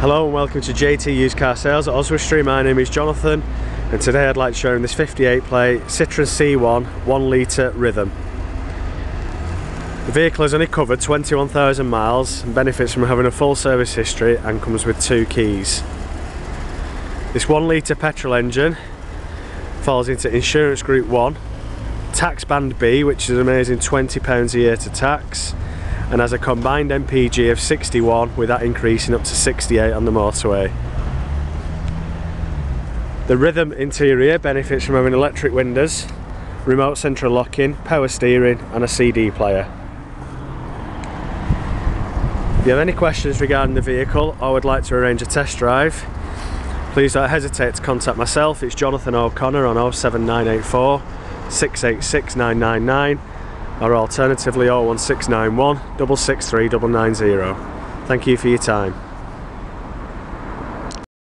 Hello and welcome to JT Used Car Sales at Oswestry. My name is Jonathan and today I'd like to show you this 58 plate Citroen C1 1 litre Rhythm. The vehicle has only covered 21,000 miles and benefits from having a full service history and comes with two keys. This 1 litre petrol engine falls into Insurance Group 1, Tax Band B which is an amazing £20 a year to tax and has a combined MPG of 61 with that increasing up to 68 on the motorway. The Rhythm interior benefits from having electric windows, remote central locking, power steering and a CD player. If you have any questions regarding the vehicle or would like to arrange a test drive, please don't hesitate to contact myself. It's Jonathan O'Connor on 07984 686 999 or alternatively 01691 663 990. Thank you for your time.